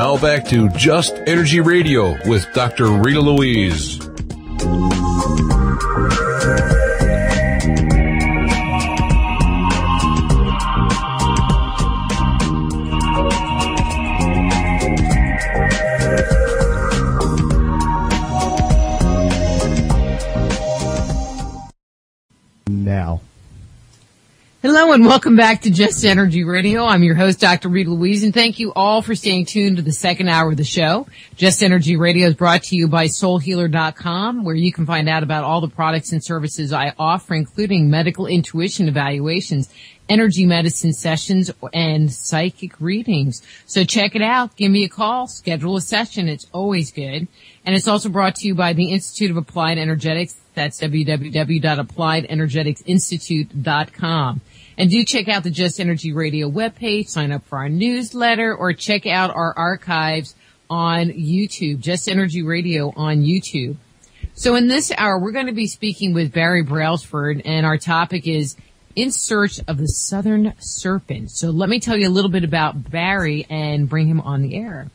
Now back to Just Energy Radio with Dr. Rita Louise. Hello and welcome back to Just Energy Radio. I'm your host, Dr. Rita Louise, and thank you all for staying tuned to the second hour of the show. Just Energy Radio is brought to you by SoulHealer.com, where you can find out about all the products and services I offer, including medical intuition evaluations, energy medicine sessions, and psychic readings. So check it out. Give me a call. Schedule a session. It's always good. And it's also brought to you by the Institute of Applied Energetics. That's www.appliedenergeticsinstitute.com. And do check out the Just Energy Radio webpage, sign up for our newsletter, or check out our archives on YouTube, Just Energy Radio on YouTube. So in this hour, we're going to be speaking with Barry Brailsford, and our topic is In Search of the Southern Serpent. So let me tell you a little bit about Barry and bring him on the air.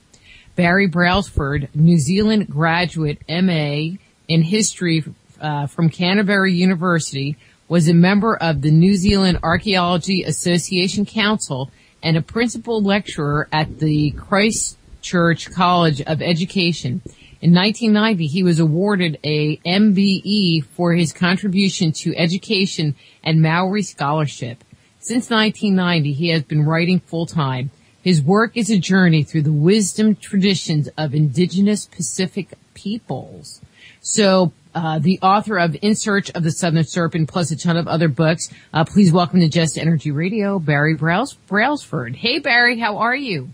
Barry Brailsford, New Zealand graduate MA in history uh, from Canterbury University, was a member of the New Zealand Archaeology Association Council and a principal lecturer at the Christchurch College of Education. In 1990, he was awarded a MBE for his contribution to education and Maori scholarship. Since 1990, he has been writing full time. His work is a journey through the wisdom traditions of indigenous Pacific peoples. So uh, the author of In Search of the Southern Serpent, plus a ton of other books. Uh, please welcome to Just Energy Radio, Barry Brails- Brailsford. Hey, Barry, how are you?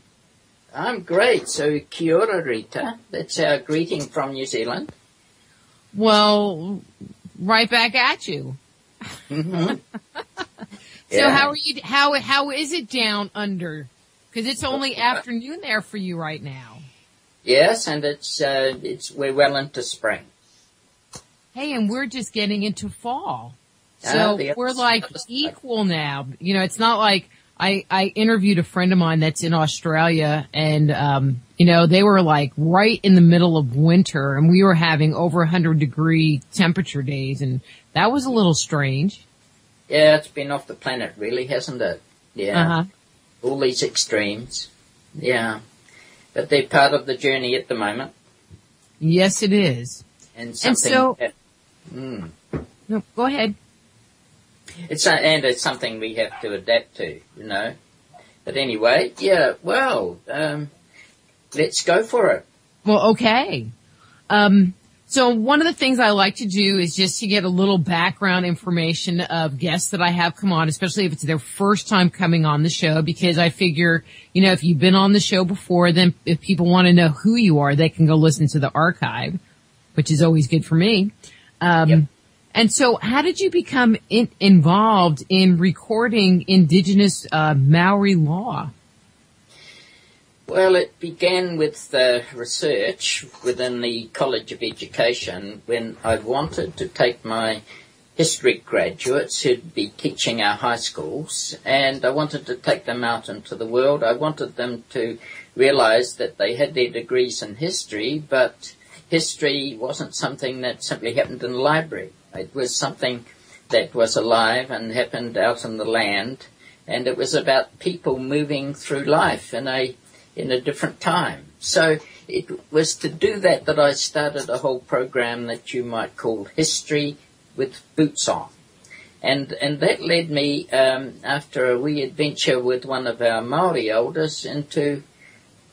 I'm great. So, kia ora, Rita. That's our greeting from New Zealand. Well, right back at you. Mm-hmm. So Yeah. how are you? How how is it down under? Because it's only afternoon there for you right now. Yes, and it's uh, it's we're well into spring. Hey, and we're just getting into fall. So we're like equal now. You know, it's not like I, I interviewed a friend of mine that's in Australia and, um, you know, they were like right in the middle of winter and we were having over 100 degree temperature days and that was a little strange. Yeah, it's been off the planet, really, hasn't it? Yeah, Uh-huh. all these extremes. Yeah, but they're part of the journey at the moment, Yes, it is. and something. so- that- Mm. No, go ahead. It's a, and it's something we have to adapt to, you know. But anyway, yeah. Well, um, let's go for it. Well, okay. Um, so one of the things I like to do is just to get a little background information of guests that I have come on, especially if it's their first time coming on the show, because I figure, you know, if you've been on the show before, then if people want to know who you are, they can go listen to the archive, which is always good for me. Um, Yep. and so how did you become in, involved in recording indigenous, uh, Maori law? Well, it began with uh, research within the College of Education when I wanted to take my history graduates who'd be teaching our high schools and I wanted to take them out into the world. I wanted them to realize that they had their degrees in history, but history wasn't something that simply happened in the library. It was something that was alive and happened out in the land and it was about people moving through life in a in a different time. So it was to do that that I started a whole program that you might call History with Boots On. And, and that led me, um, after a wee adventure with one of our Maori elders, into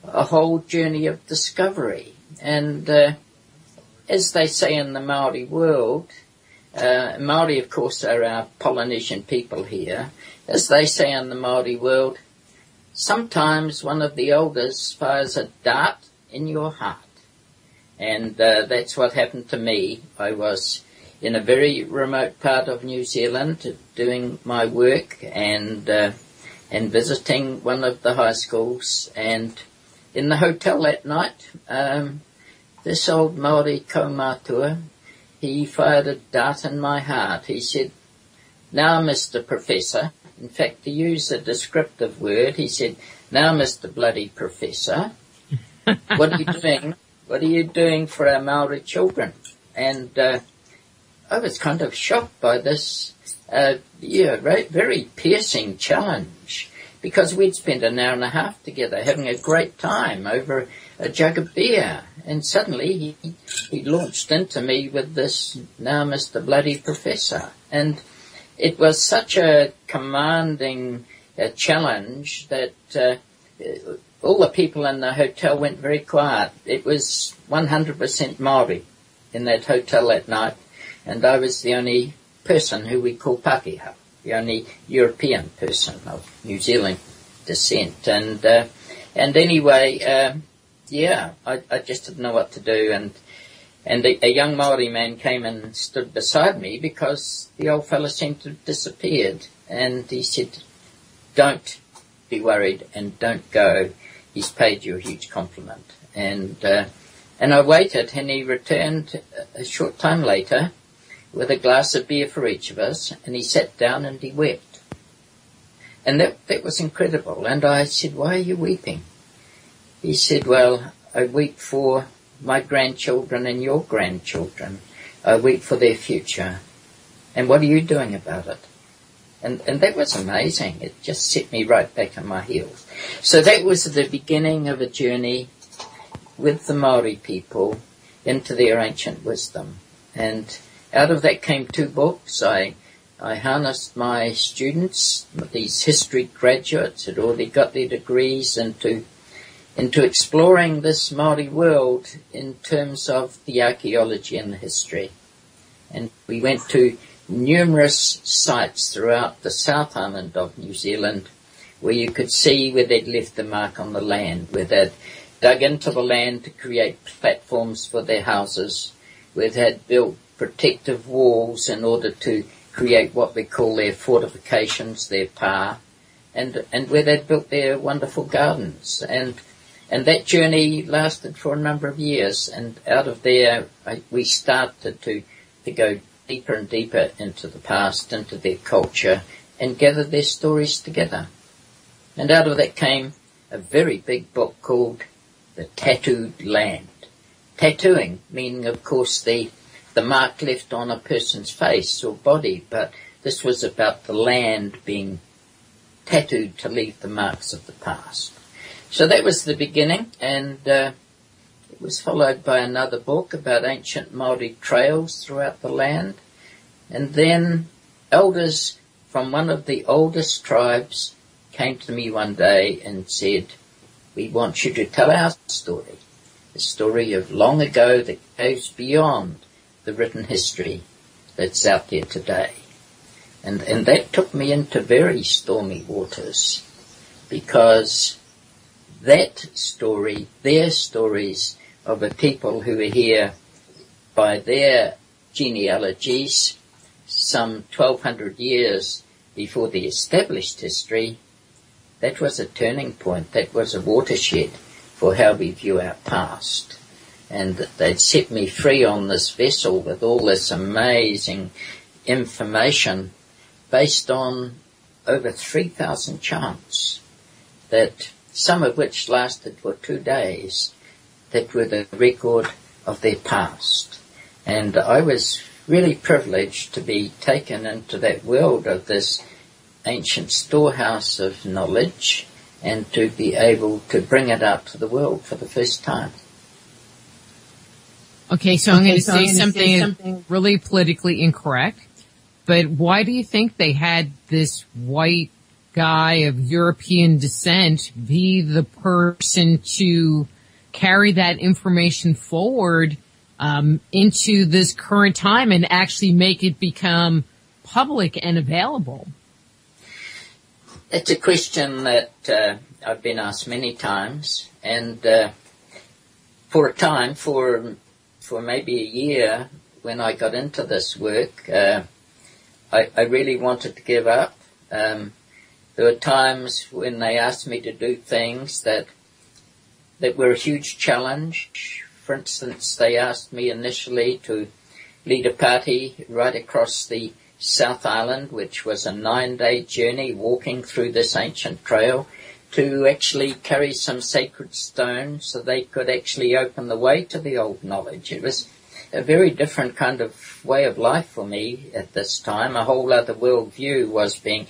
a whole journey of discovery. And uh, as they say in the Maori world, uh, Maori, of course, are our Polynesian people here. As they say in the Maori world, sometimes one of the elders fires a dart in your heart. And uh, that's what happened to me. I was in a very remote part of New Zealand doing my work and uh, and visiting one of the high schools. And in the hotel that night, um, this old Maori kaumatua, he fired a dart in my heart. He said, now, Mr. Professor, in fact, to use a descriptive word, he said, now, Mr. Bloody Professor, what are you doing? What are you doing for our Maori children? And uh, I was kind of shocked by this, uh, yeah, very piercing challenge because we'd spent an hour and a half together having a great time over a jug of beer. And suddenly he, he launched into me with this, now Mr. Bloody Professor. And it was such a commanding uh, challenge that uh, all the people in the hotel went very quiet. It was 100% Maori in that hotel that night, and I was the only person who we call Pākehā, the only European person of New Zealand descent. And uh, and anyway, uh, yeah, I, I just didn't know what to do, and and a, a, young Maori man came and stood beside me because the old fellow seemed to have disappeared, and he said, "Don't be worried and don't go. He's paid you a huge compliment." And uh, and I waited, and he returned a short time later with a glass of beer for each of us, and he sat down and he wept. And that, that was incredible. And I said, why are you weeping? He said, well, I weep for my grandchildren and your grandchildren. I weep for their future. And what are you doing about it? And, and that was amazing. It just set me right back on my heels. So that was the beginning of a journey with the Maori people into their ancient wisdom. And out of that came two books. I, I harnessed my students, these history graduates had already got their degrees into, into exploring this Maori world in terms of the archaeology and the history. And we went to numerous sites throughout the South Island of New Zealand where you could see where they'd left the mark on the land, where they'd dug into the land to create platforms for their houses, where they'd built protective walls in order to create what we call their fortifications, their pa, and and where they'd built their wonderful gardens. And and that journey lasted for a number of years. And out of there, I, we started to to go deeper and deeper into the past, into their culture, and gather their stories together. And out of that came a very big book called The Tattooed Land. Tattooing, meaning of course the the mark left on a person's face or body, but this was about the land being tattooed to leave the marks of the past. So that was the beginning, and uh, it was followed by another book about ancient Maori trails throughout the land, and then elders from one of the oldest tribes came to me one day and said, "We want you to tell our story, the story of long ago that goes beyond the written history that's out there today. And, and that took me into very stormy waters because that story, their stories of a people who were here by their genealogies some 1200 years before the established history, that was a turning point, that was a watershed for how we view our past. And they'd set me free on this vessel with all this amazing information based on over 3,000 chants that some of which lasted for two days that were the record of their past. And I was really privileged to be taken into that world of this ancient storehouse of knowledge and to be able to bring it out to the world for the first time. Okay, so I'm going to so say, something, say something really politically incorrect, but why do you think they had this white guy of European descent be the person to carry that information forward um, into this current time and actually make it become public and available? It's a question that uh, I've been asked many times, and uh, for a time, for for maybe a year when I got into this work, uh, I, I, really wanted to give up. Um, there were times when they asked me to do things that that were a huge challenge. For instance, they asked me initially to lead a party right across the South Island, which was a nine-day journey walking through this ancient trail, to actually carry some sacred stone so they could actually open the way to the old knowledge. It was a very different kind of way of life for me at this time. A whole other world view was being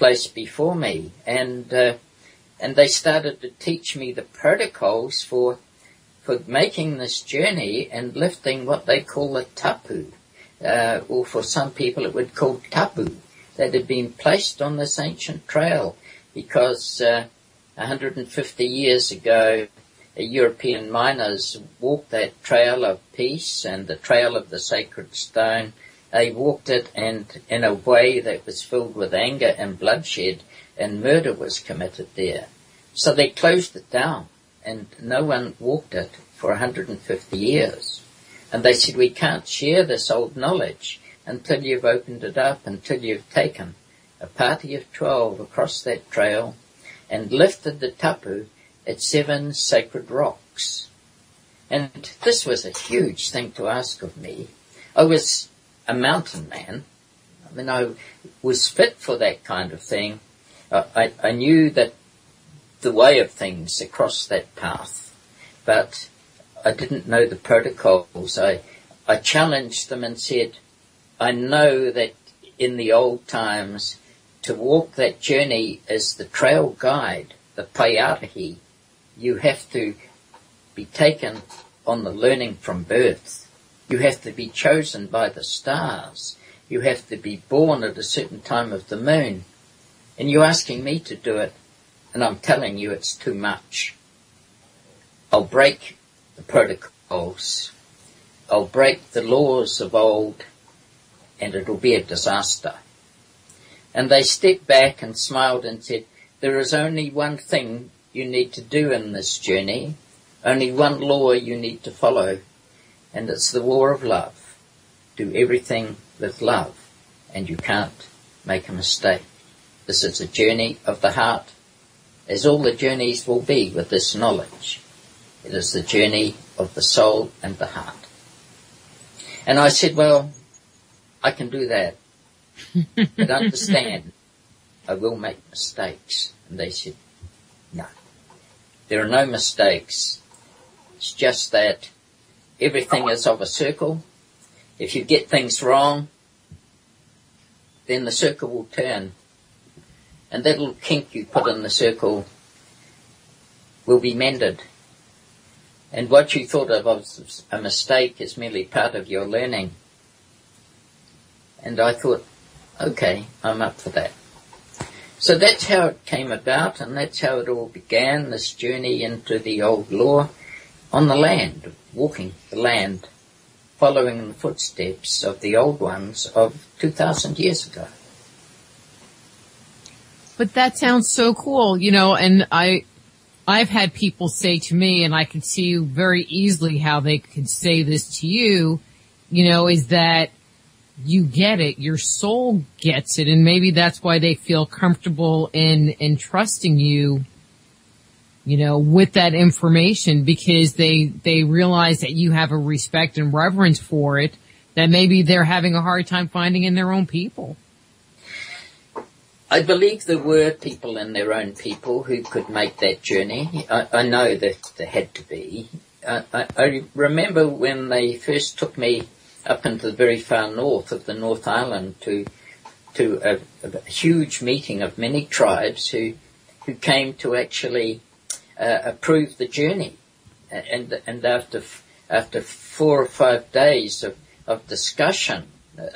placed before me, and uh, and they started to teach me the protocols for for making this journey and lifting what they call the tapu, uh, or for some people it would call tapu, that had been placed on this ancient trail because uh, 150 years ago, European miners walked that trail of peace and the trail of the sacred stone. They walked it and in a way that was filled with anger and bloodshed and murder was committed there. So they closed it down and no one walked it for 150 years. And they said, we can't share this old knowledge until you've opened it up, until you've taken a party of 12 across that trail and lifted the tapu at seven sacred rocks. And this was a huge thing to ask of me. I was a mountain man. I mean, I was fit for that kind of thing. I, I knew that the way of things across that path, but I didn't know the protocols. I, I challenged them and said, I know that in the old times to walk that journey as the trail guide, the payarahi, you have to be taken on the learning from birth. You have to be chosen by the stars. You have to be born at a certain time of the moon. And you're asking me to do it, and I'm telling you it's too much. I'll break the protocols. I'll break the laws of old, and it'll be a disaster. And they stepped back and smiled and said, there is only one thing you need to do in this journey, only one law you need to follow, and it's the war of love. Do everything with love, and you can't make a mistake. This is a journey of the heart, as all the journeys will be with this knowledge. It is the journey of the soul and the heart. And I said, well, I can do that. but understand, I will make mistakes. And they said, no. There are no mistakes. It's just that everything is of a circle. If you get things wrong, then the circle will turn. And that little kink you put in the circle will be mended. And what you thought of as a mistake is merely part of your learning. And I thought, okay, I'm up for that. So that's how it came about and that's how it all began, this journey into the old law on the land, walking the land, following the footsteps of the old ones of 2,000 years ago. But that sounds so cool, you know, and I, I've had people say to me, and I can see very easily how they could say this to you, you know, is that you get it, your soul gets it, and maybe that's why they feel comfortable in, in trusting you, you know, with that information because they, they realize that you have a respect and reverence for it that maybe they're having a hard time finding in their own people. I believe there were people in their own people who could make that journey. I, I know that there had to be. I, I, remember when they first took me up into the very far north of the North Island to to a, a huge meeting of many tribes who who came to actually uh, approve the journey, and and after after four or five days of, of discussion,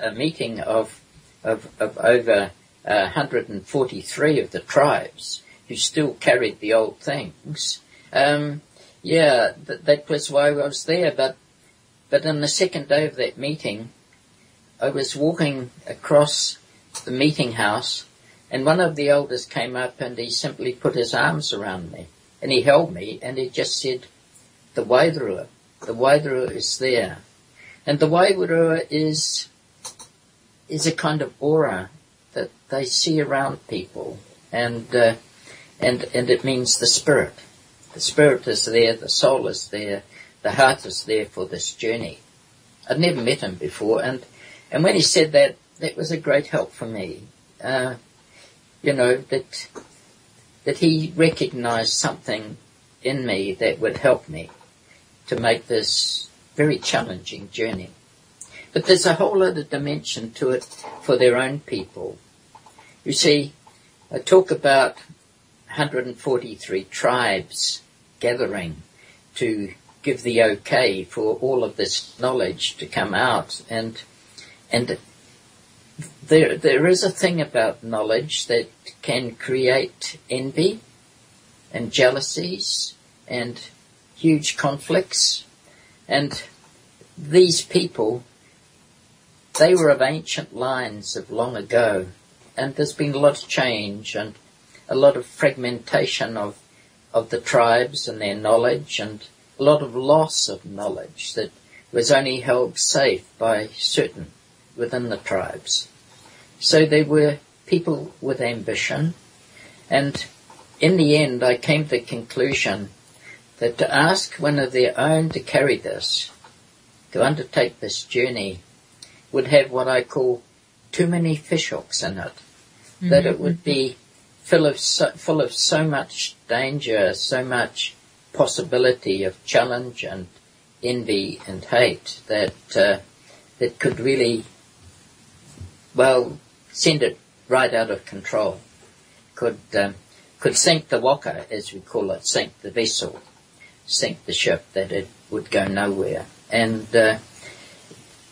a meeting of of, of over uh, 143 of the tribes who still carried the old things. Um, yeah, th- that was why I was there, but but on the second day of that meeting, I was walking across the meeting house and one of the elders came up and he simply put his arms around me and he held me and he just said, the Wairua, the Wairua is there. And the Wairua is, is a kind of aura that they see around people and, uh, and, and it means the spirit. The spirit is there, the soul is there, the heart is there for this journey. I'd never met him before, and and when he said that, that was a great help for me. Uh, you know that that he recognized something in me that would help me to make this very challenging journey. But there's a whole other dimension to it for their own people. You see, I talk about 143 tribes gathering to give the okay for all of this knowledge to come out and and there there is a thing about knowledge that can create envy and jealousies and huge conflicts and these people they were of ancient lines of long ago and there's been a lot of change and a lot of fragmentation of of the tribes and their knowledge and a lot of loss of knowledge that was only held safe by certain within the tribes. So they were people with ambition and in the end I came to the conclusion that to ask one of their own to carry this, to undertake this journey, would have what I call too many fishhooks in it. Mm-hmm. That it would be full of so, full of so much danger, so much possibility of challenge and envy and hate that uh, that could really, well, send it right out of control. Could um, could sink the waka, as we call it, sink the vessel, sink the ship, that it would go nowhere. And uh,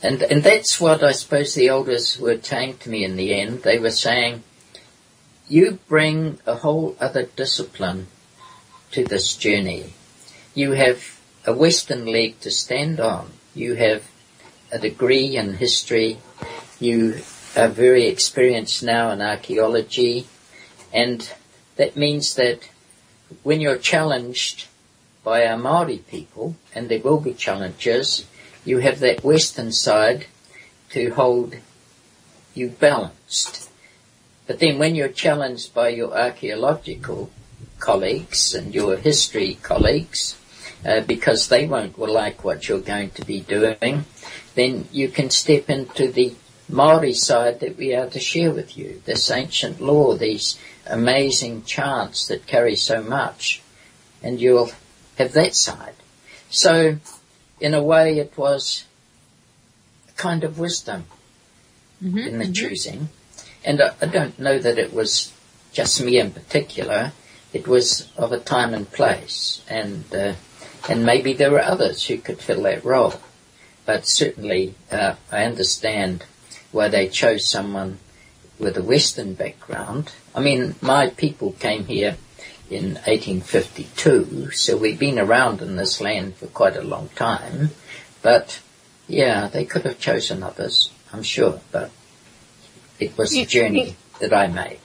and and that's what I suppose the elders were saying to me in the end. They were saying, "You bring a whole other discipline to this journey. You have a Western leg to stand on. You have a degree in history. You are very experienced now in archaeology, and that means that when you're challenged by our Maori people, and there will be challenges, you have that western side to hold you balanced. But then when you're challenged by your archaeological colleagues and your history colleagues, uh, because they won't like what you're going to be doing, then you can step into the Maori side that we are to share with you, this ancient law, these amazing chants that carry so much, and you'll have that side. So, in a way, it was a kind of wisdom mm-hmm, in the mm-hmm. choosing. And I, I, don't know that it was just me in particular. It was of a time and place, and uh, and maybe there were others who could fill that role. But certainly, uh, I understand why they chose someone with a Western background. I mean, my people came here in 1852, so we've been around in this land for quite a long time. But yeah, they could have chosen others, I'm sure, but it was a journey that I made.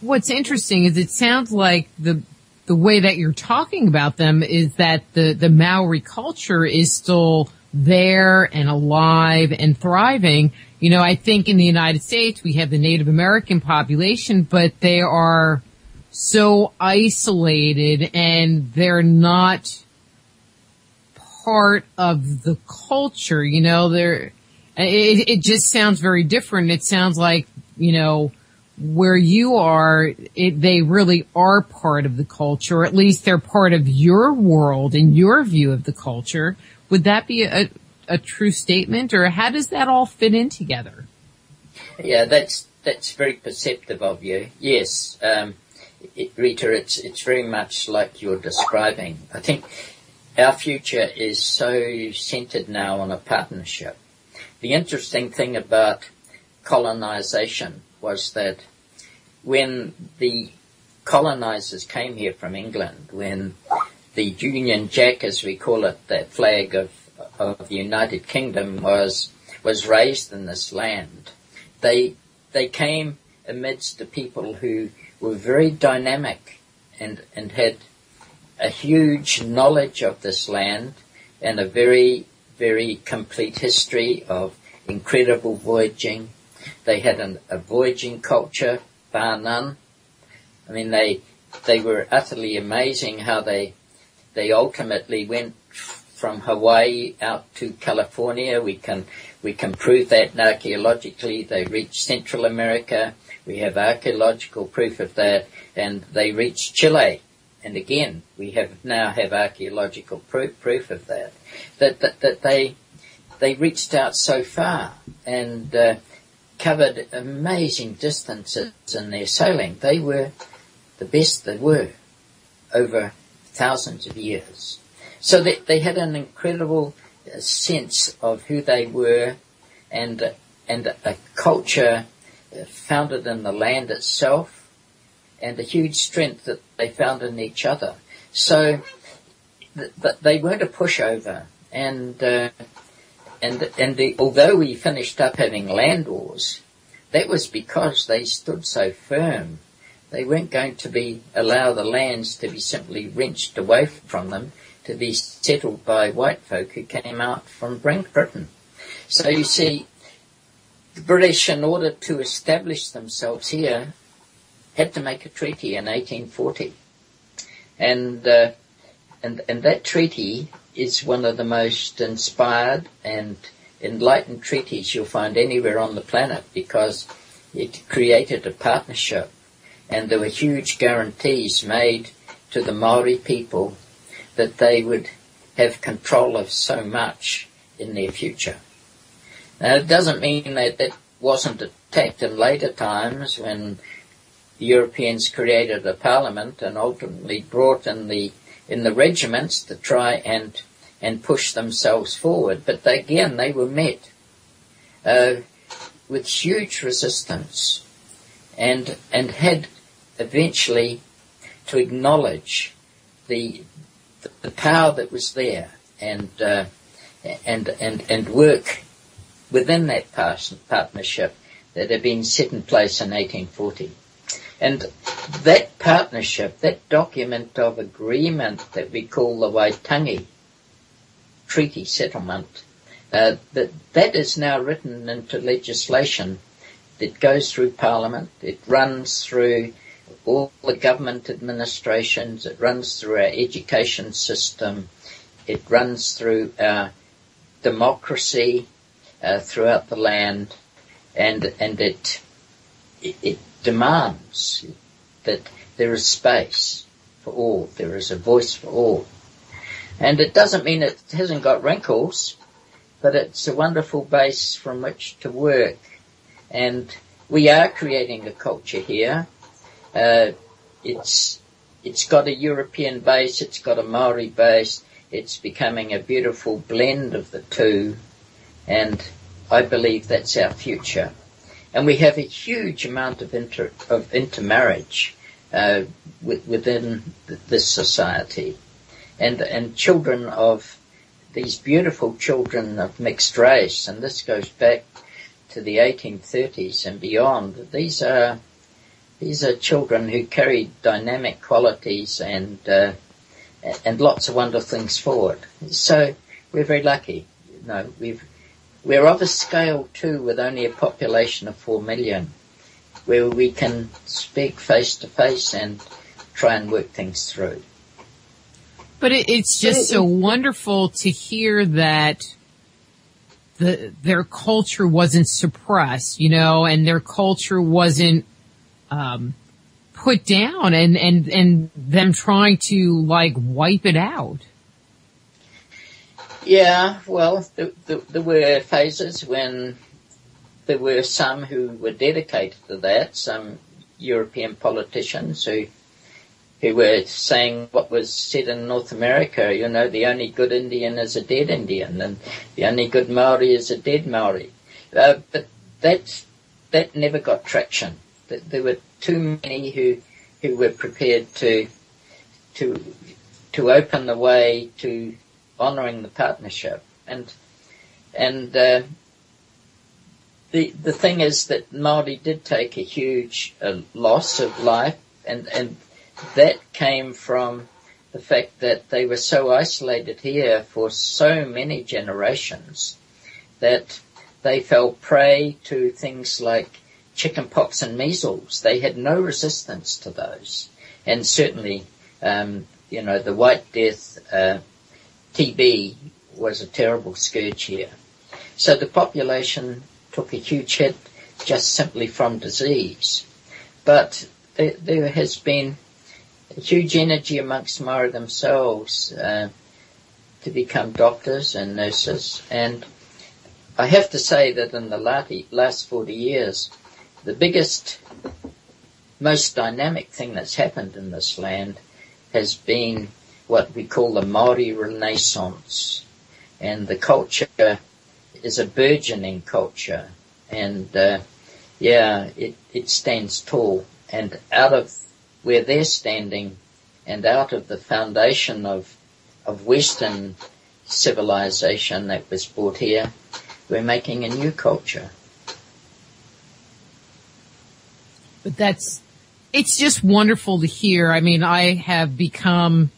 What's interesting is it sounds like the the way that you're talking about them is that the the Maori culture is still there and alive and thriving. You know, I think in the United States we have the Native American population, but they are so isolated and they're not part of the culture, you know, they're, it, it just sounds very different. It sounds like, you know, where you are, it, they really are part of the culture, or at least they're part of your world and your view of the culture. Would that be a, a true statement or how does that all fit in together? Yeah, that's, that's very perceptive of you. Yes. Um, it, Rita, it's, it's very much like you're describing. I think our future is so centered now on a partnership. The interesting thing about colonization was that when the colonizers came here from England, when the Union Jack, as we call it, that flag of, of the United Kingdom was, was raised in this land, they, they came amidst the people who were very dynamic and, and had a huge knowledge of this land and a very, very complete history of incredible voyaging. They had an, a voyaging culture, bar none. I mean, they, they were utterly amazing how they, they ultimately went from Hawaii out to California. We can we can prove that archaeologically. They reached Central America. We have archaeological proof of that, and they reached Chile. And again, we have now have archaeological proof, proof of that. That, that that they they reached out so far and uh, covered amazing distances in their sailing. They were the best they were over thousands of years. So they, they had an incredible uh, sense of who they were and, and a culture uh, founded in the land itself and a huge strength that they found in each other. So th- th- they weren't a pushover and, uh, and, and the, although we finished up having land wars, that was because they stood so firm they weren't going to be allow the lands to be simply wrenched away from them to be settled by white folk who came out from Great Britain. So you see, the British, in order to establish themselves here, had to make a treaty in 1840, and uh, and and that treaty is one of the most inspired and enlightened treaties you'll find anywhere on the planet because it created a partnership and there were huge guarantees made to the Maori people that they would have control of so much in their future. Now it doesn't mean that that wasn't attacked in later times when the Europeans created a parliament and ultimately brought in the in the regiments to try and and push themselves forward. But they, again, they were met uh, with huge resistance and and had eventually to acknowledge the the power that was there and uh, and and and work within that partnership that had been set in place in 1840. And that partnership, that document of agreement that we call the Waitangi Treaty Settlement, uh, that that is now written into legislation that goes through Parliament. It runs through all the government administrations. It runs through our education system. It runs through our democracy uh, throughout the land, and and it, it it demands that there is space for all. There is a voice for all, and it doesn't mean it hasn't got wrinkles, but it's a wonderful base from which to work, and we are creating a culture here uh, it's it's got a European base, it's got a Maori base, it's becoming a beautiful blend of the two, and I believe that's our future. And we have a huge amount of inter of intermarriage uh, within this society, and and children of these beautiful children of mixed race, and this goes back to the 1830s and beyond. These are these are children who carry dynamic qualities and uh, and lots of wonderful things forward. So we're very lucky. You know, we've we're of a scale too, with only a population of four million, where we can speak face to face and try and work things through. But it, it's just so wonderful to hear that the, their culture wasn't suppressed, you know, and their culture wasn't um, put down and, and, and them trying to like wipe it out. Yeah, well, there, there, there were phases when there were some who were dedicated to that, some European politicians who who were saying what was said in North America, you know, the only good Indian is a dead Indian, and the only good Maori is a dead Maori. Uh, but that that never got traction that there were too many who who were prepared to to to open the way to honouring the partnership. And and uh, the the thing is that Maori did take a huge uh, loss of life and and that came from the fact that they were so isolated here for so many generations that they fell prey to things like chickenpox and measles. They had no resistance to those, and certainly, um, you know, the White Death uh, TB was a terrible scourge here. So the population took a huge hit just simply from disease. But there, there has been a huge energy amongst Maori themselves uh, to become doctors and nurses. And I have to say that in the last 40 years, the biggest, most dynamic thing that's happened in this land has been what we call the Maori Renaissance. And the culture is a burgeoning culture. And, uh, yeah, it, it stands tall. And out of where they're standing and out of the foundation of, of Western civilization that was brought here, we're making a new culture. But that's, it's just wonderful to hear. I mean, I have become,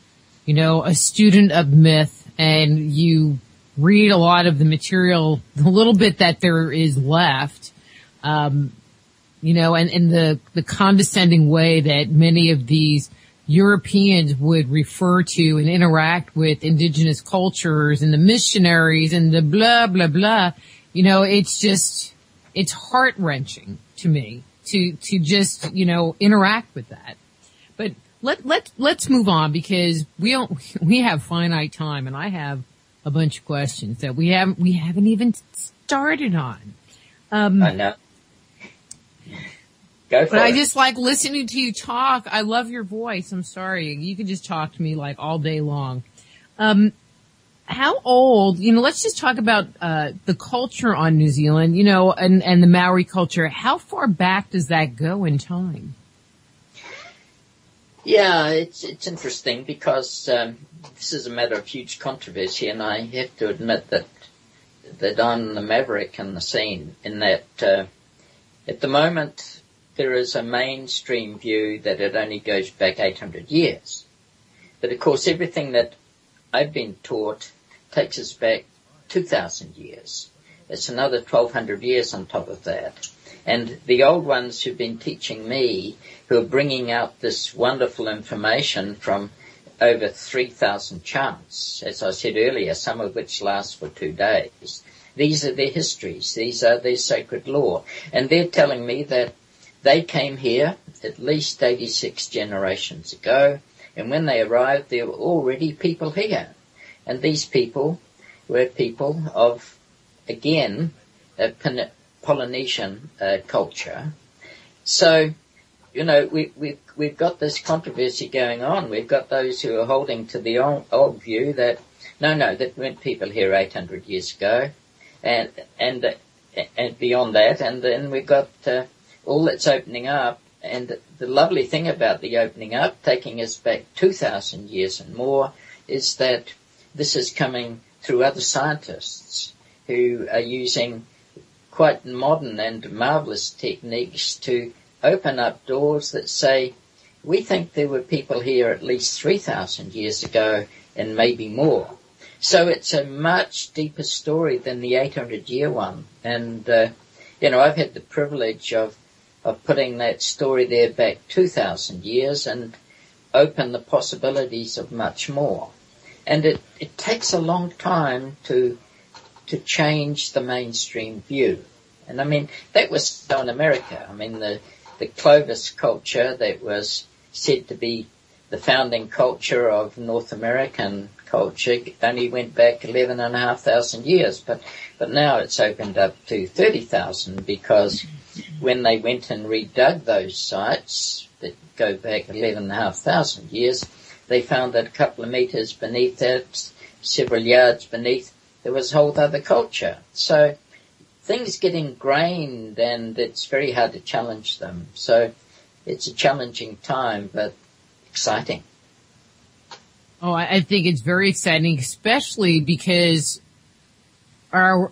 you know, a student of myth and you read a lot of the material, the little bit that there is left. Um, you know, and, and the, the condescending way that many of these Europeans would refer to and interact with indigenous cultures and the missionaries and the blah, blah, blah. You know, it's just, it's heart wrenching to me to, to just, you know, interact with that. But let, let, let's move on because we don't, we have finite time and I have a bunch of questions that we haven't, we haven't even started on. Um, I know. Go for but it. I just like listening to you talk. I love your voice. I'm sorry. You can just talk to me like all day long. Um, how old, you know, let's just talk about, uh, the culture on New Zealand, you know, and, and the Maori culture. How far back does that go in time? Yeah, it's, it's interesting because, um, this is a matter of huge controversy and I have to admit that, that I'm the maverick in the scene in that, uh, at the moment, there is a mainstream view that it only goes back 800 years. But of course everything that I've been taught takes us back 2,000 years. It's another 1,200 years on top of that. And the old ones who've been teaching me, who are bringing out this wonderful information from over 3,000 chants, as I said earlier, some of which last for two days. These are their histories. These are their sacred lore. And they're telling me that they came here at least 86 generations ago, and when they arrived, there were already people here. And these people were people of, again, a Polynesian uh, culture. So, you know, we, we, we've got this controversy going on. We've got those who are holding to the old, old view that, no, no, that weren't people here 800 years ago, and, and, and beyond that, and then we've got, uh, all that's opening up. And the lovely thing about the opening up, taking us back 2,000 years and more, is that this is coming through other scientists who are using quite modern and marvelous techniques to open up doors that say, we think there were people here at least 3,000 years ago and maybe more. So it's a much deeper story than the 800 year one. And, uh, you know, I've had the privilege of of putting that story there back 2,000 years and open the possibilities of much more. And it, it takes a long time to, to change the mainstream view. And I mean, that was so in America. I mean, the, the Clovis culture that was said to be the founding culture of North American culture only went back eleven and a half thousand years, but, but now it's opened up to 30,000 because when they went and redug those sites that go back 11,500 years, they found that a couple of meters beneath that, several yards beneath, there was a whole other culture. So things get ingrained and it's very hard to challenge them. So it's a challenging time, but exciting. Oh, I think it's very exciting, especially because our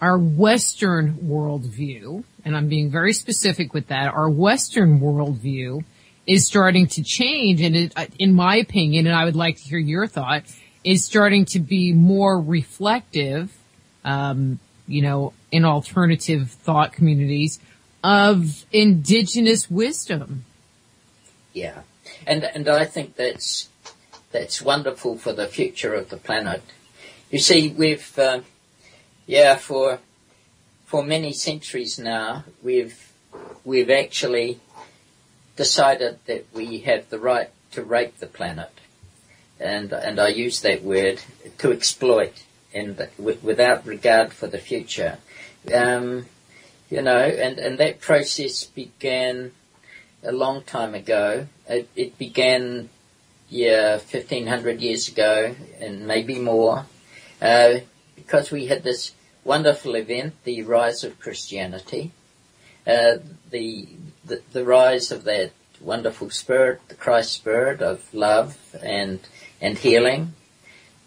our Western worldview, and I'm being very specific with that, our Western worldview is starting to change and it, in my opinion, and I would like to hear your thought, is starting to be more reflective, um, you know, in alternative thought communities of indigenous wisdom. Yeah. And, and I think that's, that's wonderful for the future of the planet. You see, we've, uh, yeah, for for many centuries now, we've we've actually decided that we have the right to rape the planet, and and I use that word to exploit, and without regard for the future. Um, you know, and, and that process began a long time ago. It, it began, yeah, 1500 years ago and maybe more, uh, because we had this wonderful event, the rise of Christianity, uh, the, the, rise of that wonderful spirit, the Christ spirit of love and, and healing.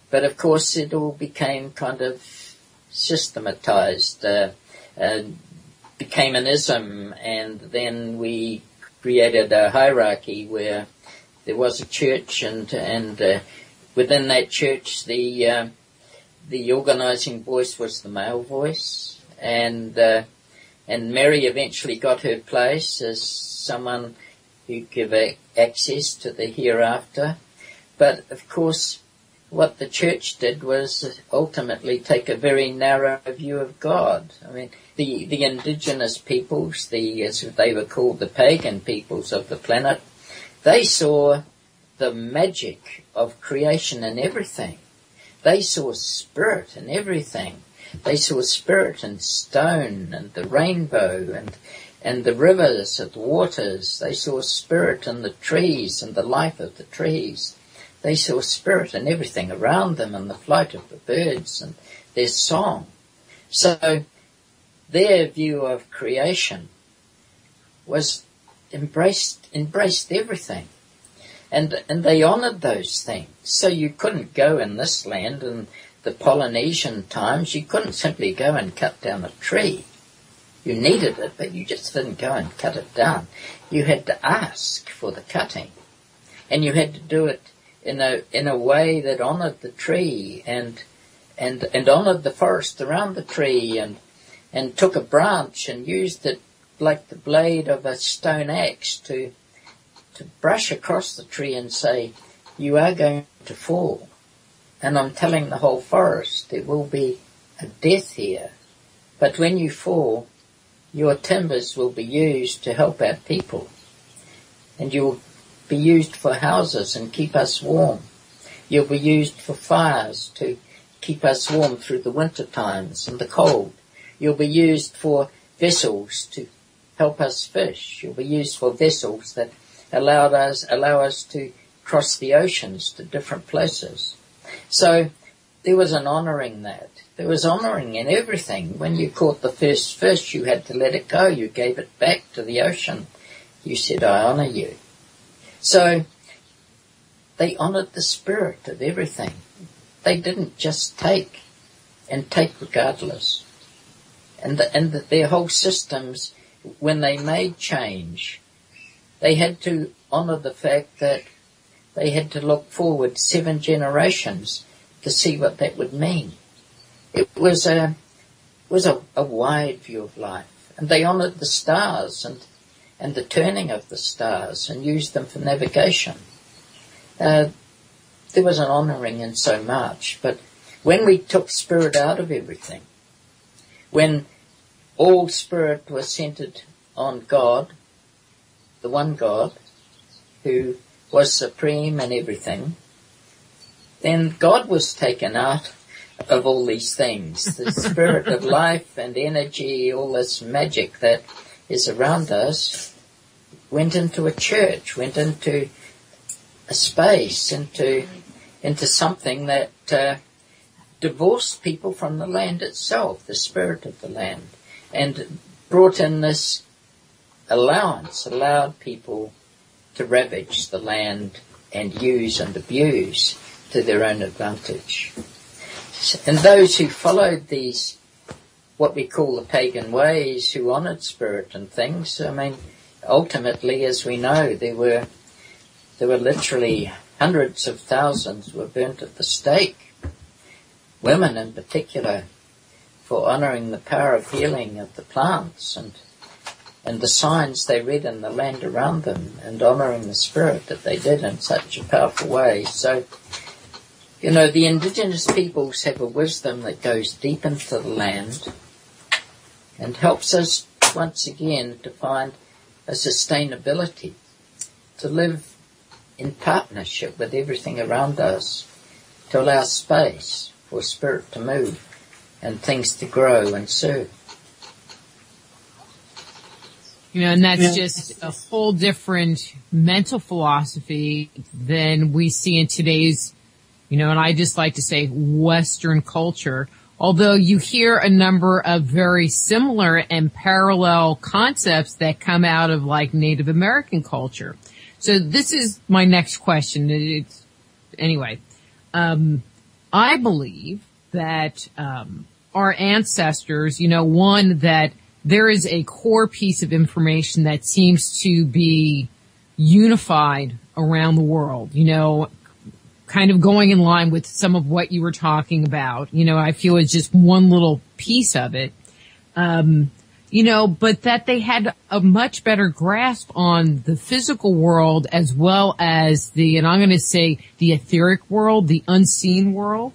But of course it all became kind of systematized, uh, uh, became an ism, and then we created a hierarchy where there was a church, and and uh, within that church, the uh, the organizing voice was the male voice, and uh, and Mary eventually got her place as someone who gave access to the hereafter. But of course, what the church did was ultimately take a very narrow view of God. I mean, the, the indigenous peoples, the, as they were called, the pagan peoples of the planet, they saw the magic of creation in everything. They saw spirit in everything. They saw spirit in stone and the rainbow and, and the rivers and the waters. They saw spirit in the trees and the life of the trees. They saw spirit in everything around them and the flight of the birds and their song. So their view of creation was embraced, embraced everything. And, and they honored those things. So you couldn't go in this land in the Polynesian times, you couldn't simply go and cut down a tree. You needed it, but you just didn't go and cut it down. You had to ask for the cutting. And you had to do it in a in a way that honoured the tree and and and honoured the forest around the tree and and took a branch and used it like the blade of a stone axe to to brush across the tree and say, "You are going to fall," and I'm telling the whole forest there will be a death here, but when you fall, your timbers will be used to help our people, and you will be used for houses and keep us warm. You'll be used for fires to keep us warm through the winter times and the cold. You'll be used for vessels to help us fish. You'll be used for vessels that allow us, allow us to cross the oceans to different places. So there was an honouring that. There was honouring in everything. When you caught the first fish, you had to let it go. You gave it back to the ocean. You said, I honour you. So they honored the spirit of everything. They didn't just take and take regardless. And, the, and the, their whole systems, when they made change, they had to honor the fact that they had to look forward seven generations to see what that would mean. It was a was a, a wide view of life, and they honored the stars and and the turning of the stars and used them for navigation. Uh, there was an honouring in so much, but when we took spirit out of everything, when all spirit was centered on God, the one God, who was supreme in everything, then God was taken out of all these things. The spirit of life and energy, all this magic that is around us went into a church, went into a space, into into something that uh, divorced people from the land itself, the spirit of the land, and brought in this allowance, allowed people to ravage the land and use and abuse to their own advantage. And those who followed these what we call the pagan ways who honoured spirit and things. I mean, ultimately, as we know, there were there were literally hundreds of thousands were burnt at the stake. Women, in particular, for honouring the power of healing of the plants and and the signs they read in the land around them and honoring the spirit that they did in such a powerful way. So, you know, the indigenous peoples have a wisdom that goes deep into the land and helps us once again to find a sustainability, to live in partnership with everything around us, to allow space for spirit to move and things to grow and serve. You know, and that's yeah. just a whole different mental philosophy than we see in today's, you know, and I just like to say Western culture. Although you hear a number of very similar and parallel concepts that come out of like Native American culture. So this is my next question. It's, anyway, um, I believe that um, our ancestors, you know, one that there is a core piece of information that seems to be unified around the world, you know, kind of going in line with some of what you were talking about. You know, I feel it's just one little piece of it. Um, you know, but that they had a much better grasp on the physical world as well as the, and I'm going to say the etheric world, the unseen world.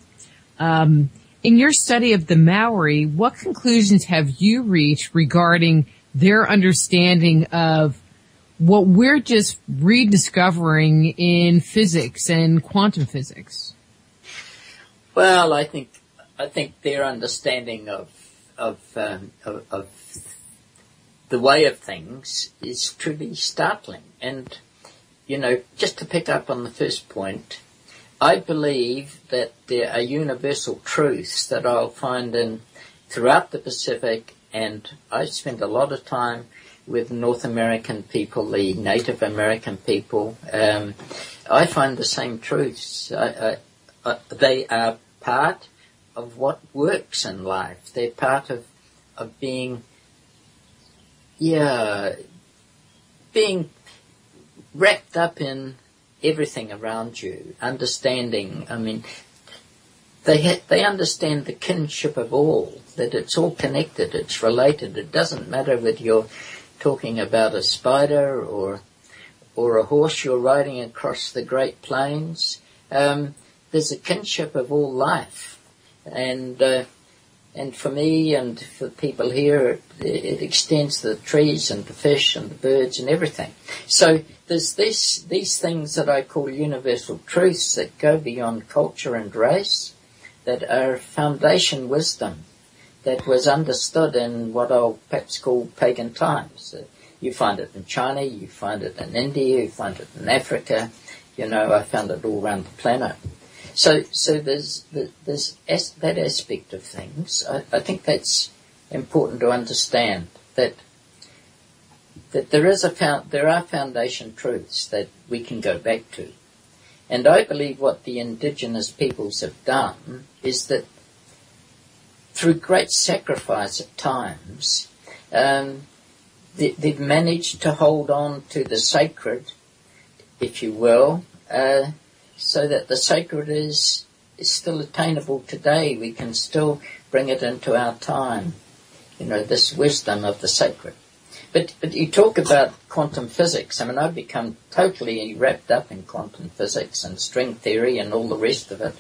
Um, in your study of the Maori, what conclusions have you reached regarding their understanding of what we're just rediscovering in physics and quantum physics? Well, I think I think their understanding of of, um, of, of the way of things is truly startling. And you know, just to pick up on the first point, I believe that there are universal truths that I'll find in throughout the Pacific, and I spend a lot of time with North American people, the Native American people. Um, I find the same truths. I, I, I, they are part of what works in life. They're part of of being, yeah, being wrapped up in everything around you, understanding, I mean, they ha- they understand the kinship of all, that it's all connected, it's related. It doesn't matter whether you're talking about a spider or or a horse you're riding across the Great Plains. Um, there's a kinship of all life, and uh, and for me and for people here, it, it, extends to the trees and the fish and the birds and everything. So there's this, these things that I call universal truths that go beyond culture and race, that are foundation wisdom that was understood in what I'll perhaps call pagan times. Uh, you find it in China, you find it in India, you find it in Africa. You know, I found it all around the planet. So, so there's, there's that aspect of things. I, I think that's important to understand that that there is a found, there are foundation truths that we can go back to. And I believe what the indigenous peoples have done is that through great sacrifice at times, um, they, have managed to hold on to the sacred, if you will, uh, so that the sacred is, is still attainable today. We can still bring it into our time. You know, this wisdom of the sacred. But, but you talk about quantum physics. I mean, I've become totally wrapped up in quantum physics and string theory and all the rest of it.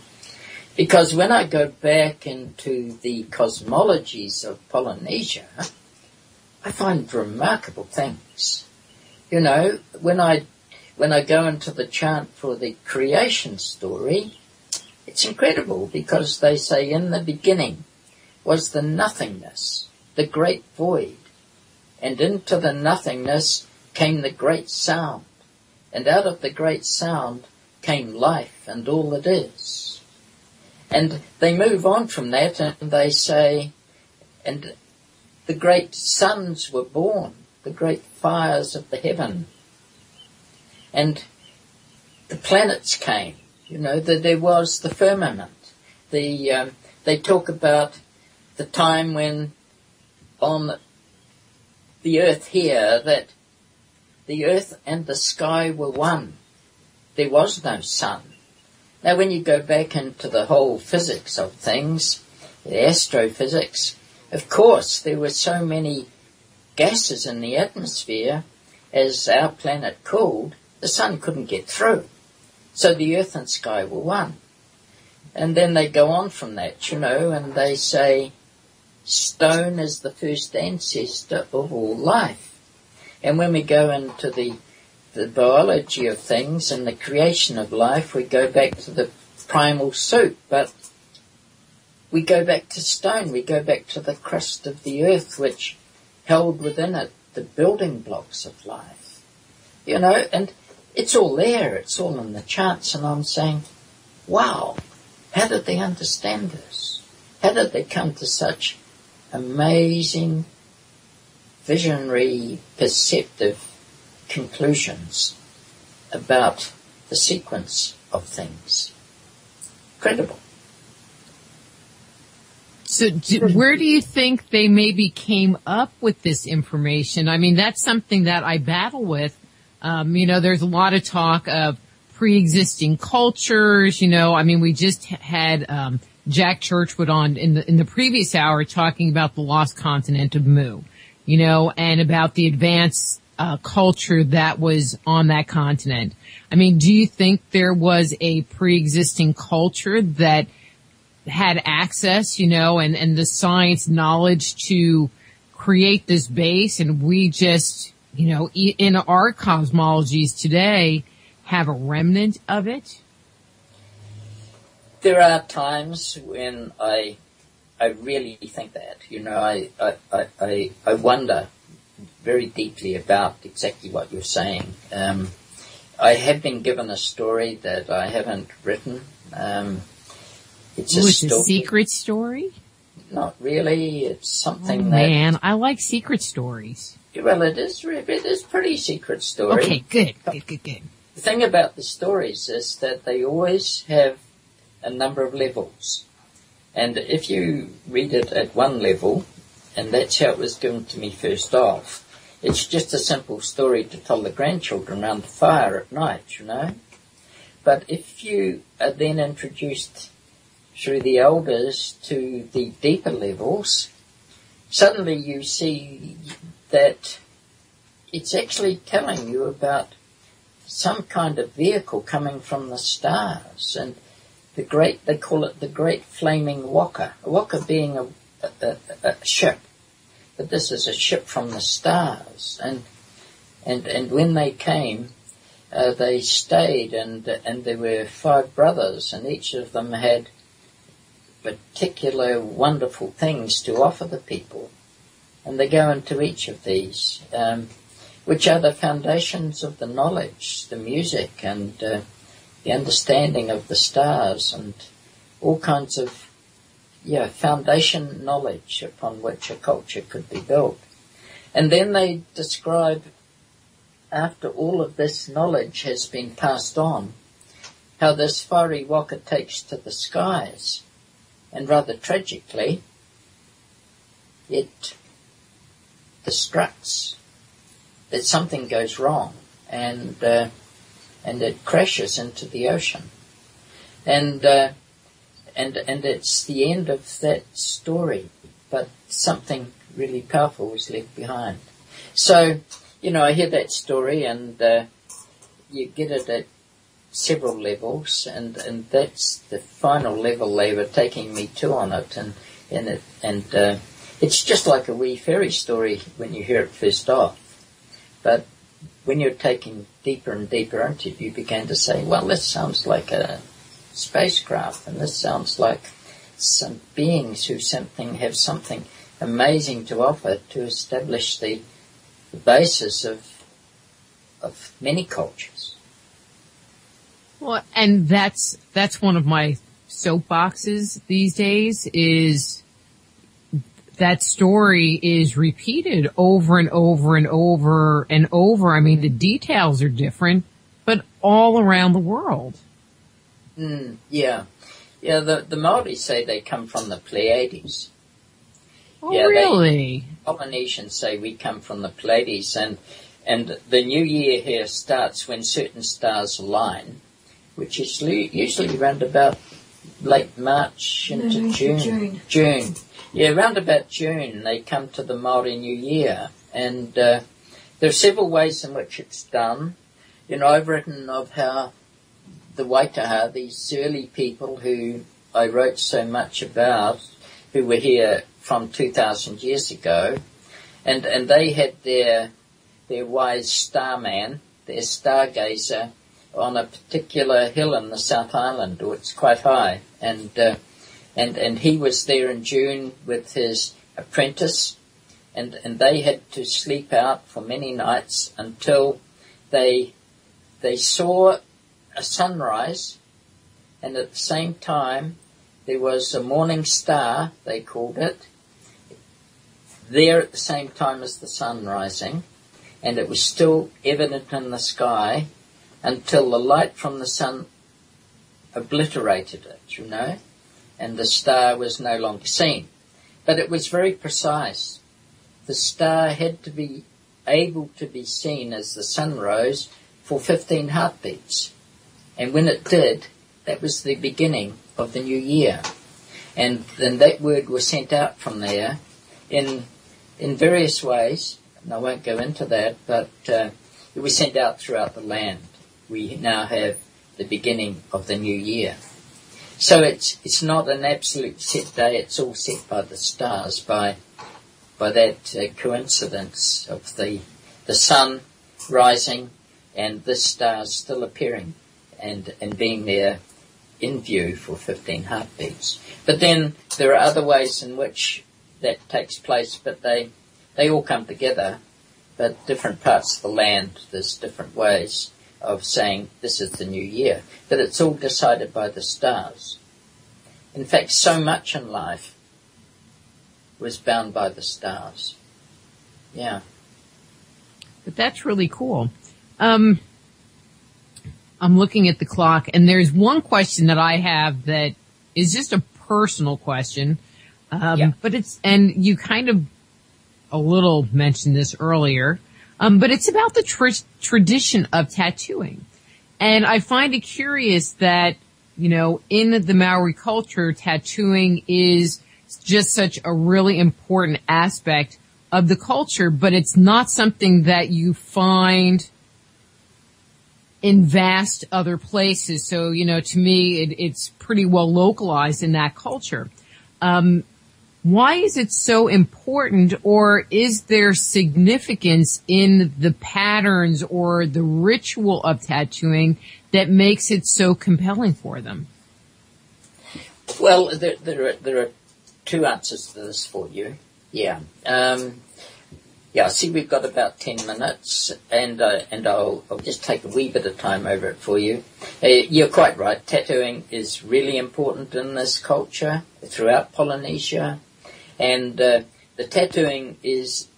Because when I go back into the cosmologies of Polynesia, I find remarkable things. You know, when I when I go into the chant for the creation story, it's incredible because they say in the beginning was the nothingness, the great void, and into the nothingness came the great sound, and out of the great sound came life and all that is. And they move on from that and they say, and the great suns were born, the great fires of the heaven, and the planets came. You know, that there was the firmament. The um, they talk about the time when on the earth here that the earth and the sky were one. There was no sun. Now when you go back into the whole physics of things, the astrophysics, of course there were so many gases in the atmosphere, as our planet cooled, the sun couldn't get through. So the earth and sky were one. And then they go on from that, you know, and they say stone is the first ancestor of all life. And when we go into the, the biology of things and the creation of life, we go back to the primal soup, but we go back to stone, we go back to the crust of the earth, which held within it the building blocks of life. You know, and it's all there, it's all in the charts, and I'm saying, wow, how did they understand this? How did they come to such amazing, visionary, perceptive conclusions about the sequence of things? Credible. So do, where do you think they maybe came up with this information? I mean, that's something that I battle with. Um, you know, there's a lot of talk of pre-existing cultures. You know, I mean, we just had um, Jack Churchward on in the in the previous hour talking about the lost continent of Mu. You know, and about the advanced uh, culture that was on that continent. I mean, do you think there was a pre-existing culture that had access, you know, and, and the science knowledge to create this base and we just, you know, in our cosmologies today have a remnant of it? There are times when I, I really think that, you know, I, I, I, I wonder very deeply about exactly what you're saying. Um, I have been given a story that I haven't written. Um, it's Ooh, a, it's a secret story? Not really. It's something oh, that. Man, I like secret stories. Well, it is. It is pretty secret story. Okay, good, good, good, good. The thing about the stories is that they always have a number of levels, and if you read it at one level, and that's how it was given to me first off, it's just a simple story to tell the grandchildren around the fire at night, you know. But if you are then introduced through the elders to the deeper levels, suddenly you see that it's actually telling you about some kind of vehicle coming from the stars and the great, they call it the great flaming waka. A waka being a, a, a, a ship, but this is a ship from the stars. And, and, and when they came, uh, they stayed and, and there were five brothers and each of them had particular wonderful things to offer the people. And they go into each of these, um, which are the foundations of the knowledge, the music, and uh, the understanding of the stars, and all kinds of yeah foundation knowledge upon which a culture could be built. And then they describe, after all of this knowledge has been passed on, how this fiery waka takes to the skies and rather tragically, it destructs. That something goes wrong, and uh, and it crashes into the ocean, and uh, and and it's the end of that story. But something really powerful was left behind. So, you know, I hear that story, and uh, you get it at several levels, and, and that's the final level they were taking me to on it, and and it, and uh, it's just like a wee fairy story when you hear it first off, but when you're taking deeper and deeper into it, you begin to say, well, this sounds like a spacecraft, and this sounds like some beings who something have something amazing to offer to establish the, the basis of of many cultures. Well, and that's that's one of my soapboxes these days is that story is repeated over and over and over and over. I mean, the details are different, but all around the world. Mm, yeah. Yeah, the, the Maori say they come from the Pleiades. Oh, yeah, really? They, Polynesians say we come from the Pleiades, and and the new year here starts when certain stars align, which is usually around about late March into no, June. June. June. Yeah, around about June they come to the Maori New Year, And uh, there are several ways in which it's done. You know, I've written of how the Waitaha, these early people who I wrote so much about, who were here from 2,000 years ago, and, and they had their, their wise starman, their stargazer, on a particular hill in the South Island, or it's quite high, and uh, and and he was there in June with his apprentice, and and they had to sleep out for many nights until they they saw a sunrise, and at the same time there was a morning star, they called it, there at the same time as the sun rising, and it was still evident in the sky until the light from the sun obliterated it, you know, and the star was no longer seen. But it was very precise. The star had to be able to be seen as the sun rose for 15 heartbeats. And when it did, that was the beginning of the new year. And then that word was sent out from there in, in various ways. And I won't go into that, but uh, it was sent out throughout the land. We now have the beginning of the new year. So it's it's not an absolute set day. It's all set by the stars, by by that uh, coincidence of the the sun rising and this star still appearing and and being there in view for 15 heartbeats. But then there are other ways in which that takes place, but they they all come together. But different parts of the land, there's different ways of saying this is the new year. that it's all decided by the stars. In fact, so much in life was bound by the stars. Yeah. But that's really cool. Um, I'm looking at the clock and there's one question that I have that is just a personal question. Um, yeah. but it's, and you kind of a little mentioned this earlier. Um, but it's about the tr- tradition of tattooing. And I find it curious that, you know, in the Maori culture, tattooing is just such a really important aspect of the culture, but it's not something that you find in vast other places. So, you know, to me, it, it's pretty well localized in that culture. Um, why is it so important or is there significance in the patterns or the ritual of tattooing that makes it so compelling for them? Well, there, there, are, there are two answers to this for you. Yeah. Um, yeah, I see we've got about 10 minutes and, uh, and I'll, I'll just take a wee bit of time over it for you. Uh, you're quite right. Tattooing is really important in this culture throughout Polynesia. And uh, the tattooing is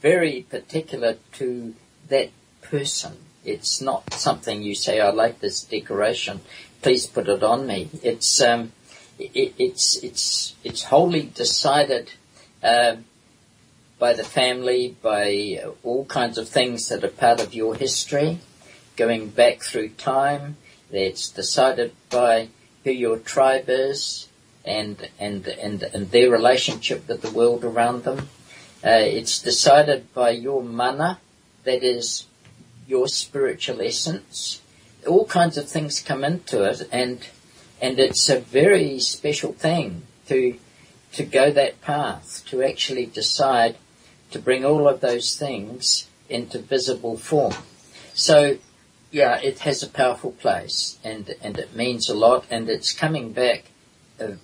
very particular to that person. It's not something you say, I like this decoration, please put it on me. It's, um, it, it's, it's, it's wholly decided uh, by the family, by all kinds of things that are part of your history, going back through time. It's decided by who your tribe is, and and and and their relationship with the world around them. Uh, it's decided by your mana, that is your spiritual essence. All kinds of things come into it, and and it's a very special thing to to go that path, to actually decide to bring all of those things into visible form. So, yeah, it has a powerful place, and and it means a lot, and it's coming back. Uh,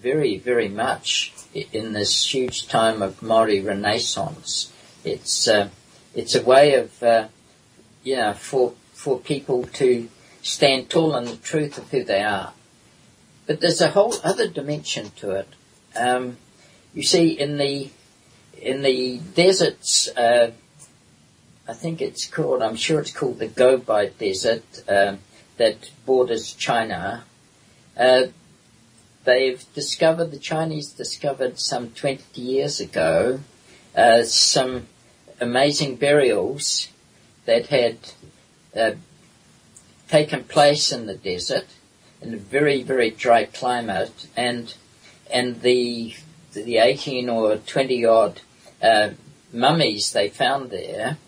very, very much in this huge time of Maori Renaissance. It's uh, it's a way of uh, you know for for people to stand tall in the truth of who they are. But there's a whole other dimension to it. Um, you see, in the in the deserts, uh, I think it's called. I'm sure it's called the Gobi Desert um, that borders China. They've discovered, the Chinese discovered some 20 years ago, uh, some amazing burials that had uh, taken place in the desert in a very, very dry climate and and the the 18 or 20 odd uh, mummies they found there,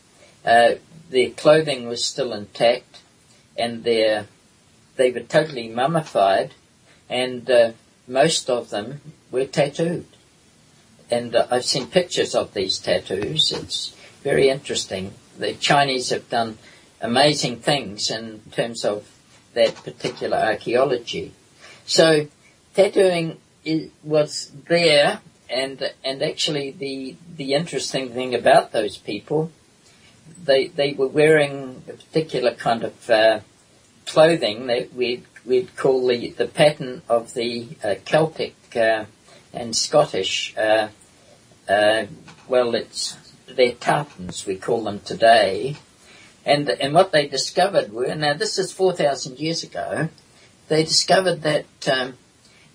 uh, their clothing was still intact, and their they were totally mummified, and uh, most of them were tattooed. And uh, I've seen pictures of these tattoos. It's very interesting. The Chinese have done amazing things in terms of that particular archaeology. So tattooing is, was there, and and actually the the interesting thing about those people, they they were wearing a particular kind of uh, clothing that we'd we'd call the the pattern of the uh, Celtic uh, and Scottish. Uh, uh, well, it's they're tartans we call them today, and and what they discovered were now this is four thousand years ago. They discovered that um,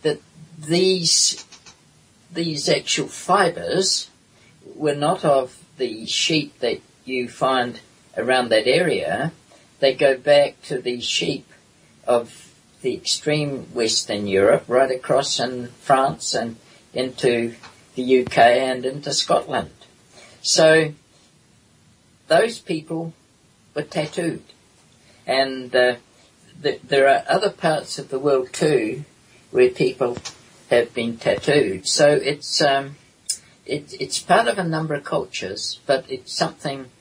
that these these actual fibres were not of the sheep that you find around that area. They go back to the sheep of the extreme Western Europe, right across in France and into the UK and into Scotland. So those people were tattooed. And uh, th- there are other parts of the world too where people have been tattooed. So it's um, it, it's part of a number of cultures, but it's something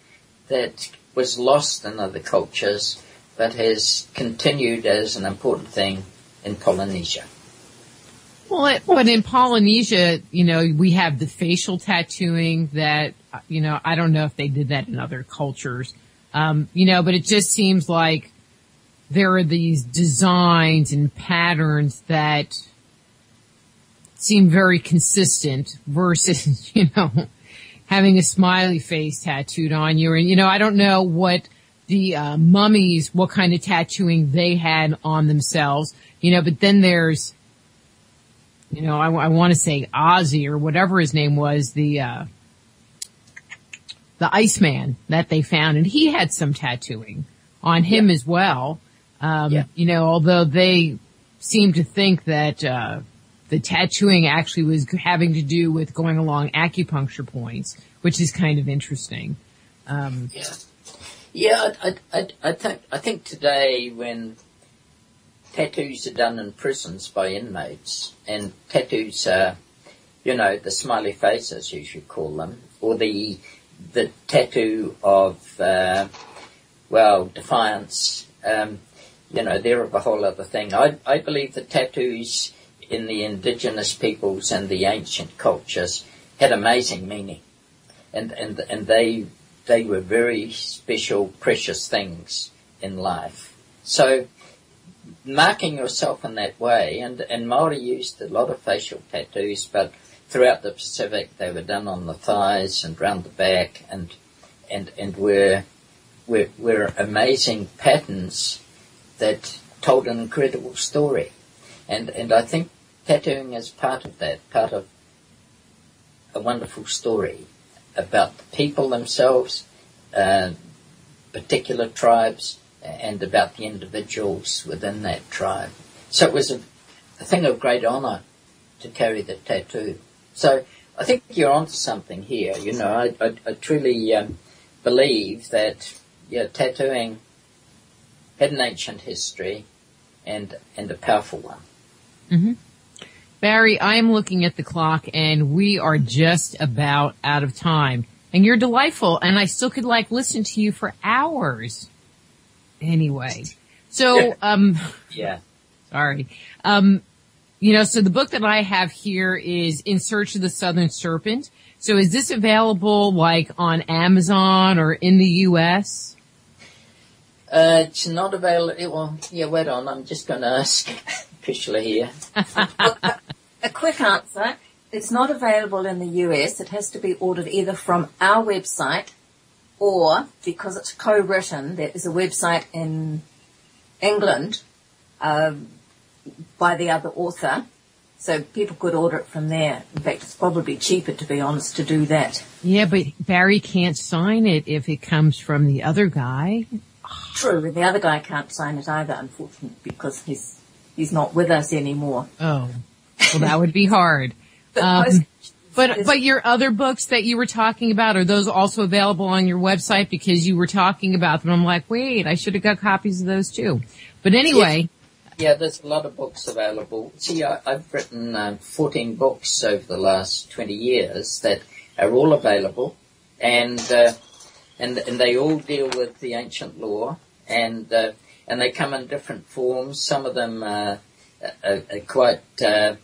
that was lost in other cultures, but has continued as an important thing in Polynesia. Well, but in Polynesia, you know, we have the facial tattooing that, you know, I don't know if they did that in other cultures, um, you know, but it just seems like there are these designs and patterns that seem very consistent versus, you know, having a smiley face tattooed on you. And, you know, I don't know what the uh, mummies, what kind of tattooing they had on themselves, you know, but then there's, you know, I, I want to say Ötzi or whatever his name was, the, uh, the Iceman that they found and he had some tattooing on him yeah. as well. Um, yeah. you know, although they seem to think that, uh, the tattooing actually was having to do with going along acupuncture points, which is kind of interesting. Um, yeah, yeah. I, I, I, think I think today when tattoos are done in prisons by inmates, and tattoos are, you know, the smiley faces you should call them, or the the tattoo of uh, well defiance. Um, you know, they're of a whole other thing. I I believe the tattoos in the indigenous peoples and the ancient cultures had amazing meaning. And, and, and they, they were very special, precious things in life. So, marking yourself in that way, and, and Maori used a lot of facial tattoos, but throughout the Pacific they were done on the thighs and round the back and, and, and were, were, were amazing patterns that told an incredible story. And, and I think tattooing is part of that, part of a wonderful story about the people themselves, uh, particular tribes, and about the individuals within that tribe. So it was a, a thing of great honour to carry the tattoo. So I think you're onto something here. You know, I, I, I truly um, believe that yeah, tattooing had an ancient history and and a powerful one. Mm-hmm. Barry, I am looking at the clock and we are just about out of time. And you're delightful and I still could like listen to you for hours. Anyway. So, um, yeah. Sorry. Um, you know, so the book that I have here is In Search of the Southern Serpent. So is this available like on Amazon or in the U.S.? Uh, it's not available. Well, yeah, wait on. I'm just going to ask Kushla here. a quick answer. It's not available in the US. It has to be ordered either from our website or because it's co-written, there is a website in England um, by the other author. So people could order it from there. In fact, it's probably cheaper, to be honest, to do that. Yeah, but Barry can't sign it if it comes from the other guy. True, and the other guy can't sign it either, unfortunately, because he's he's not with us anymore. Oh. Well, that would be hard. But um, But but your other books that you were talking about are those also available on your website because you were talking about them. I'm like, wait, I should have got copies of those too. But anyway, Yeah, there's a lot of books available. See, I, I've written uh, 14 books over the last 20 years that are all available, and uh, and and they all deal with the ancient lore, and uh, and they come in different forms. Some of them uh, are, are quite uh,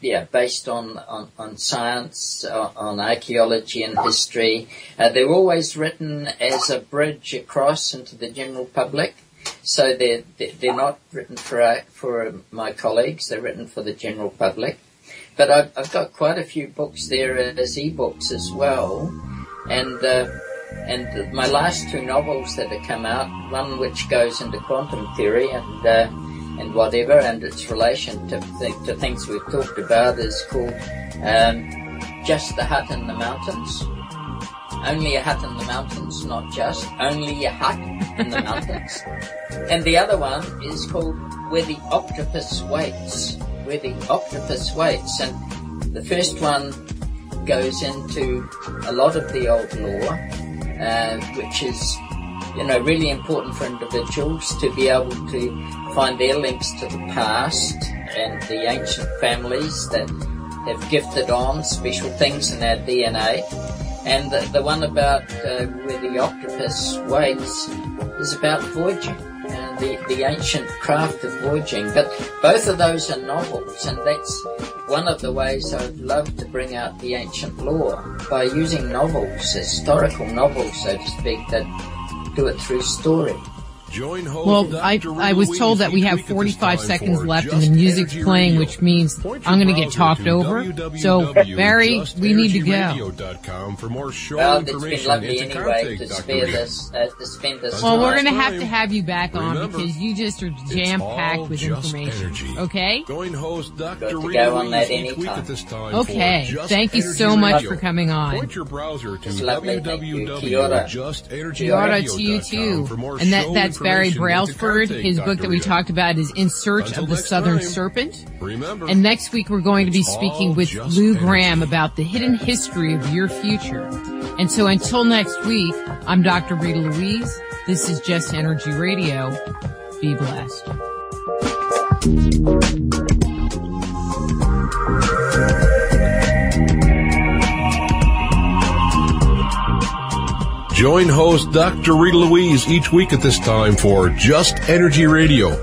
yeah based on on, on science, on, on archaeology and history. Uh, they're always written as a bridge across into the general public. So they're they're not written for uh, for my colleagues. They're written for the general public. But I've, I've got quite a few books there as e-books as well, and uh, and my last two novels that have come out, one which goes into quantum theory and uh, and whatever, and its relation to th- to things we've talked about, is called um, Just the Hut in the Mountains. Only a hut in the mountains, not just. Only a hut in the mountains. And the other one is called Where the Octopus Waits. Where the Octopus Waits. And the first one goes into a lot of the old lore, uh, which is, you know, really important for individuals to be able to find their links to the past and the ancient families that have gifted on special things in our DNA. And the, the one about uh, where the octopus waits is about voyaging, uh, the, the ancient craft of voyaging. But both of those are novels, and that's one of the ways I'd love to bring out the ancient lore by using novels, historical novels, so to speak, that do it through story. Join host well, I I was told that we have week at this 45 seconds left and the music's playing, Radio. which means Point I'm going to get talked over. So, Barry, we need to go. www.justenergyradio.com for more show Well, it's been information lovely to anyway to Dr. spare this, uh, to spend this Well, Until we're going to have to have you back on remember, because you just are jam packed with information. energy. Okay? Join host Dr. Good to go on that anytime. this time Okay. Thank you Energy so much Radio. for coming on. Point your browser to It's lovely, thank you. Kia ora. Kia ora you too. for more And that, that's Barry information and to Brailsford. His book that we talked about is In Search Until of the Southern time. Serpent. Remember, And next week we're going to be speaking with Lou energy. Graham about the hidden history of your future. And so until next week, I'm Dr. Rita Louise. This is Just Energy Radio. Be blessed. Join host Dr. Rita Louise each week at this time for Just Energy Radio.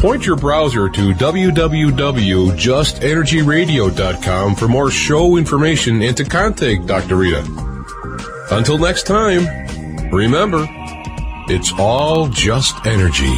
Point your browser to www.justenergyradio.com for more show information and to contact Dr. Rita. Until next time, remember, it's all just energy.